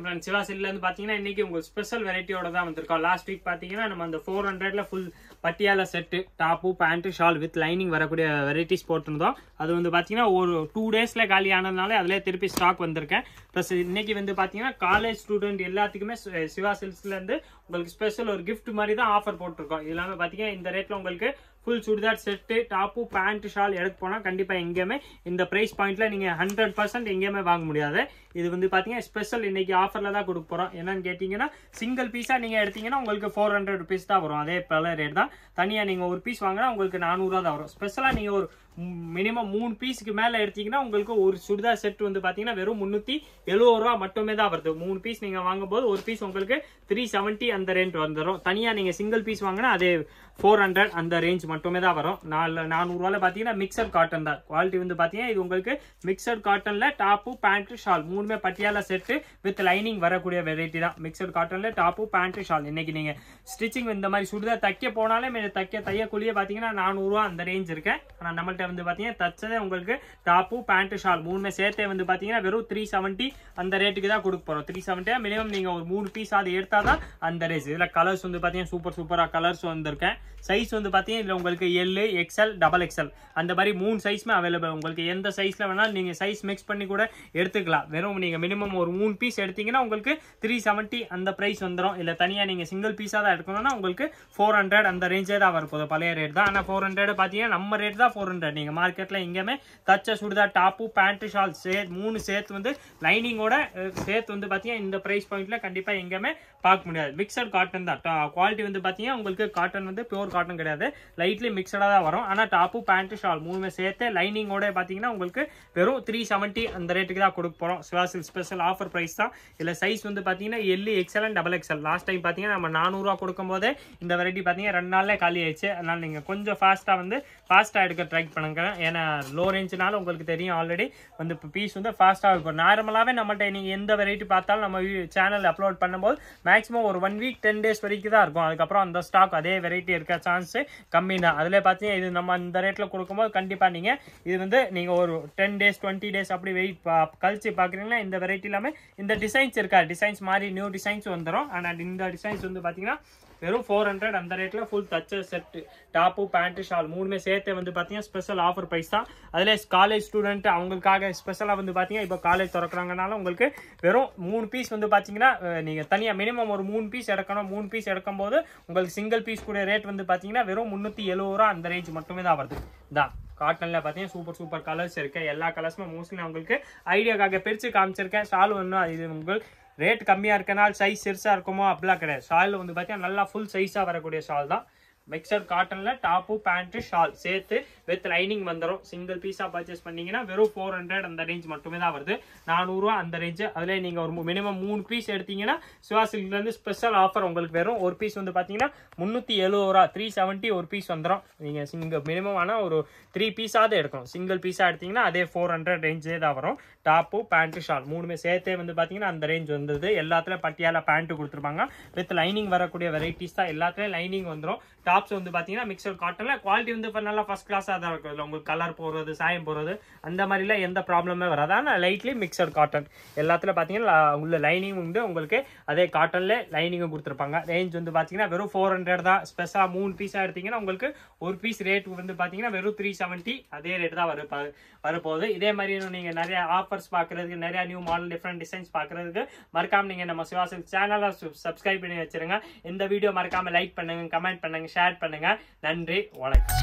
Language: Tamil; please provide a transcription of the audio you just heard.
வணக்கம் ஃப்ரெண்ட்ஸ் சிவா சில்ல இருந்து இன்றைக்கி இன்னைக்கு உங்களுக்கு ஸ்பெஷல் வெரைட்டியோட தான் வந்திருக்கோம். லாஸ்ட் வீக் பார்த்தீங்கன்னா நம்ம அந்த ஃபோர் ஹண்ட்ரட்ல full patiala set top pant shawl with lining வரக்கூடிய வெரைட்டிஸ் போட்டிருந்தோம். அது வந்து பார்த்தீங்கன்னா ஒரு டூ டேஸில் காலி ஆனதுனால அதிலே திருப்பி ஸ்டாக் வந்திருக்கேன். ப்ளஸ் இன்னைக்கு வந்து பார்த்தீங்கன்னா காலேஜ் ஸ்டூடெண்ட் எல்லாத்துக்குமே சி- சிவா சில்ஸ்லேருந்து உங்களுக்கு ஸ்பெஷல் ஒரு கிஃப்ட் மாதிரி தான் ஆஃபர் போட்டிருக்கோம். இது இல்லாம பார்த்தீங்கன்னா இந்த ரேட்டில் உங்களுக்கு full churidar set top pant shawl எடுத்து போனால் கண்டிப்பாக எங்கேயுமே இந்த ப்ரைஸ் பாயிண்ட்டில் நீங்கள் ஹண்ட்ரட் பர்சன்ட் எங்கேயுமே வாங்க முடியாது. இது வந்து பார்த்தீங்கன்னா ஸ்பெஷல் இன்றைக்கி ஆஃபரில் தான் கொடுக்க போகிறோம் என்னன்னு கேட்டிங்கன்னா சிங்கிள் பீஸாக நீங்கள் எடுத்தீங்கன்னா உங்களுக்கு ஃபோர் ஹண்ட்ரட் ருபீஸ் தான் வரும். அதே பல ரேட் தான். தனியாக நீங்கள் ஒரு பீஸ் வாங்கினா உங்களுக்கு நானூறுரூவா தான் வரும். ஸ்பெஷலாக நீங்கள் ஒரு மினிமம் மூணு பீஸுக்கு மேலே எடுத்தீங்கன்னா உங்களுக்கு ஒரு சுடிதார் செட் வந்து பார்த்தீங்கன்னா வெறும் முந்நூற்றி எழுபது ரூபா மட்டுமே தான் வருது. மூணு பீஸ் நீங்கள் வாங்கும்போது ஒரு பீஸ் உங்களுக்கு த்ரீ செவன்ட்டி அந்த ரேஞ்ச் வந்துடும் தனியாக நீங்கள் சிங்கிள் பீஸ் வாங்கினா அதே ஃபோர் ஹண்ட்ரட் அந்த ரேஞ்ச் மட்டுமே தான் வரும். நாலு நானூறுவாவில் பார்த்தீங்கன்னா மிக்சர் காட்டன் தான். குவாலிட்டி வந்து பார்த்தீங்கன்னா இது உங்களுக்கு மிக்சர் காட்டனில் டாப்பு பேண்ட்டு ஷால் மூணுமே பட்டியால செட்டு வித் லைனிங் வரக்கூடிய வெரைட்டி தான். மிக்சர் காட்டனில் டாப்பு பேண்ட்டு ஷால் இன்றைக்கி நீங்கள் ஸ்டிச்சிங் இந்த மாதிரி சுடிதார் தைக்க போனாலே தைக்க தையக்குள்ளேயே பார்த்தீங்கன்னா நானூறுவா அந்த ரேஞ்ச் இருக்கேன் ஆனால் நம்மள்ட்ட வந்து பார்த்தீங்கன்னா தச்சதே உங்களுக்கு டாப்பு பேண்ட்டு ஷால் மூணுமே சேர்த்தே வந்து பார்த்தீங்கன்னா வெறும் த்ரீ செவன்ட்டி அந்த ரேட்டுக்கு தான் கொடுக்க போகிறோம் த்ரீ செவன்ட்டியாக மினிமம் நீங்கள் ஒரு மூணு பீஸ் அது எடுத்தாதான் அந்த ரேஸ் இதில் கலர்ஸ் வந்து பார்த்தீங்கன்னா சூப்பர் சூப்பராக கலர்ஸ் வந்திருக்கேன். சைஸ் வந்து பார்த்தீங்கன்னா இதில் உங்களுக்கு எல் எக்ஸ்எல் டபுள் எக்ஸ்எல் அந்த மாதிரி மூணு சைஸ்மே அவைலபிள் உங்களுக்கு எந்த சைஸில் வேணாலும் நீங்கள் சைஸ் மிக்ஸ் பண்ணி கூட எடுத்துக்கலாம். வெறும் நீங்கள் மினிமம் ஒரு மூணு பீஸ் எடுத்தீங்கன்னா உங்களுக்கு த்ரீ செவன்ட்டி அந்த ப்ரைஸ் வந்துடும் இல்லை தனியாக நீங்கள் சிங்கிள் பீஸாக தான் எடுக்கணும்னா உங்களுக்கு ஃபோர் ஹண்ட்ரட் அந்த ரேஞ்சே தான் வரப்போகுது பழைய ரேட் தான். ஆனால் ஃபோர் ஹண்ட்ரட் பார்த்தீங்கன்னா நம்ம ரேட் தான் ஃபோர் ஹண்ட்ரட் நீங்கள் மார்க்கெட்டில் எங்கேயுமே தச்ச சுடிதார் டாப்பு பேண்ட் ஷால் சே மூணு சேர்த்து வந்து லைனிங்கோட சேர்த்து வந்து பார்த்தீங்கன்னா இந்த ப்ரைஸ் பாயிண்ட்டில் கண்டிப்பாக எங்கேயுமே பார்க்க முடியாது. மிக்சட் காட்டன் தான். குவாலிட்டி வந்து பார்த்தீங்கன்னா உங்களுக்கு காட்டன் வந்து பியூர் காட்டன் கிடையாது. லைட்லி மிக்சடாக தான் வரும். ஆனால் டாப்பு பேண்ட் ஷால் மூணுமே சேர்த்து லைனிங்கோட பார்த்தீங்கன்னா உங்களுக்கு வெறும் த்ரீ செவன்ட்டி அந்த ரேட்டுக்கு தான் கொடுக்க போகிறோம் சிவாசில் ஸ்பெஷல் ஆஃபர் ப்ரைஸ் தான். இல்லை சைஸ் வந்து பார்த்தீங்கன்னா L XL and double XL last time பார்த்தீங்கன்னா நம்ம நானூறுரூவா கொடுக்கும்போது இந்த வெரைட்டி பார்த்தீங்கன்னா ரெண்டு நாளில் காலி ஆயிடுச்சு. அதனால் நீங்கள் கொஞ்சம் ஃபாஸ்ட்டாக வந்து ஃபாஸ்ட்டாக எடுக்க ட்ரை பண்ணுங்க. ஏன்னா லோ ரேஞ்சுனால உங்களுக்கு தெரியும் ஆல்ரெடி வந்து பீஸ் வந்து ஃபாஸ்ட்டாக இருக்கும் நார்மலாகவே நம்மள்ட்ட நீங்கள் எந்த வெரைட்டி பார்த்தாலும் நம்ம சேனல் அப்லோட் பண்ணும்போது மேக்ஸிமம் ஒரு ஒன் வீக் டென் டேஸ் வரைக்கும் தான் இருக்கும். அதுக்கப்புறம் அந்த ஸ்டாக் அதே வெரைட்டி இருக்க சான்ஸ் கம்மி தான். அதில் பார்த்தீங்கன்னா இது நம்ம இந்த ரேட்டில் கொடுக்கும்போது கண்டிப்பாக நீங்கள் இது வந்து நீங்கள் ஒரு டென் டேஸ் டுவெண்ட்டி டேஸ் அப்படி வெயிட் கழிச்சு பார்க்குறீங்கன்னா இந்த வெரைட்டி எல்லாமே இந்த டிசைன்ஸ் இருக்கா? டிசைன்ஸ் மாதிரி நியூ டிசைன்ஸ் வந்துடும் ஆனால் இந்த டிசைன்ஸ் வந்து பார்த்தீங்கன்னா வெறும் ஃபோர் ஹண்ட்ரட் அந்த ரேட்டில் ஃபுல் தச்ச செட் டாப்பு பேண்ட்டு ஷால் மூணுமே சேர்த்து வந்து பார்த்தீங்கன்னா ஸ்பெஷல் ஆஃபர் ப்ரைஸ் தான். அதில் காலேஜ் ஸ்டூடெண்ட் அவங்களுக்காக ஸ்பெஷலாக வந்து பார்த்தீங்கன்னா இப்போ காலேஜ் திறக்கிறாங்கனால உங்களுக்கு வெறும் மூணு பீஸ் வந்து பார்த்தீங்கன்னா நீங்கள் தனியாக மினிமம் ஒரு மூணு பீஸ் எடுக்கணும். மூணு பீஸ் எடுக்கும்போது உங்களுக்கு சிங்கிள் பீஸ் கூட ரேட் வந்து பார்த்தீங்கன்னா வெறும் முந்நூற்றி எழுபது ரூபா அந்த ரேஞ்ச் மட்டுமே தான் வருது. தான் காட்டனில் பார்த்தீங்கன்னா சூப்பர் சூப்பர் கலர்ஸ் இருக்குது எல்லா கலர்ஸுமே மோஸ்ட்லி நான் உங்களுக்கு ஐடியாக்காக பிரித்து காமிச்சிருக்கேன். ஷால் ஒன்றும் இது உங்களுக்கு ரேட் கம்மியாக இருக்கனால சைஸ் சிறுசாக இருக்குமோ? அப்படிலாம் கிடையாது. ஷால் வந்து பார்த்தீங்கன்னா நல்லா ஃபுல் சைஸாக வரக்கூடிய ஷால் தான். மிக்சர் காட்டனில் டாப்பு பேண்ட்டு ஷால் சேர்த்து வித் லைனிங் வந்துடும் சிங்கிள் பீஸாக பர்ச்சேஸ் பண்ணிங்கன்னா வெறும் ஃபோர் ஹண்ட்ரட் அந்த ரேஞ்ச் மட்டுமே தான் வருது. நானூறுரூவா அந்த ரேஞ்சு அதில் நீங்கள் ஒரு மினிமம் மூணு பீஸ் எடுத்தீங்கன்னா சிவாசில ஸ்பெஷல் ஆஃபர் உங்களுக்கு வெறும் ஒரு பீஸ் வந்து பார்த்தீங்கன்னா முந்நூற்றி எழுபது ரூபா த்ரீ செவன்ட்டி ஒரு பீஸ் வந்துடும் நீங்கள் சிங்கிள் மினிமம் ஆனால் ஒரு த்ரீ பீஸாவது எடுக்கணும். சிங்கிள் பீஸாக எடுத்தீங்கன்னா அதே ஃபோர் ஹண்ட்ரட் ரேஞ்சே தான் வரும். டாப்பு பேண்ட்டு ஷால் மூணுமே சேர்த்தே வந்து பார்த்தீங்கன்னா அந்த ரேஞ்ச் வந்தது. எல்லாத்துலேயும் பட்டியால பேண்ட்டு கொடுத்துருப்பாங்க. வித் லைனிங் வரக்கூடிய வெரைட்டிஸ் தான் எல்லாத்துலேயும் லைனிங் வந்துடும் டாப் டாப்ஸ் வந்து பார்த்தீங்கன்னா மிக்சர் காட்டனில் குவாலிட்டி வந்து இப்போ நல்லா ஃபஸ்ட் கிளாஸாக தான் இருக்கும் இதுல உங்களுக்கு கலர் போடுறது சாயம் போடுறது அந்த மாதிரிலாம் எந்த ப்ராப்ளமே வராது. ஆனால் லைட்லி மிக்சர் காட்டன் எல்லாத்துல பார்த்தீங்கன்னா உள்ள லைனிங் வந்து உங்களுக்கு அதே காட்டனில் லைனிங்கும் கொடுத்துருப்பாங்க. ரேஞ்ச் வந்து பார்த்தீங்கன்னா வெறும் ஃபோர் ஹண்ட்ரட் தான். ஸ்பெஷலாக மூணு பீஸாக எடுத்தீங்கன்னா உங்களுக்கு ஒரு பீஸ் ரேட் வந்து பார்த்தீங்கன்னா வெறும் த்ரீ செவன்ட்டி அதே ரேட் தான் வரும் வரப்போகுது. இதே மாதிரி நீங்கள் நிறைய ஆஃபர்ஸ் பார்க்குறதுக்கு நிறைய நியூ மாடல் டிஃப்ரெண்ட் டிசைன்ஸ் பார்க்குறதுக்கு மறக்காமல் நீங்கள் நம்ம சிவாசல் சேனலை சப்ஸ்கிரைப் பண்ணி வச்சிருங்க. இந்த வீடியோ மறக்காமல் லைக் பண்ணுங்க கமெண்ட் பண்ணுங்க ஷேர் பண்ணுங்க. நன்றி வணக்கம்.